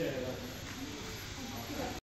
Yeah.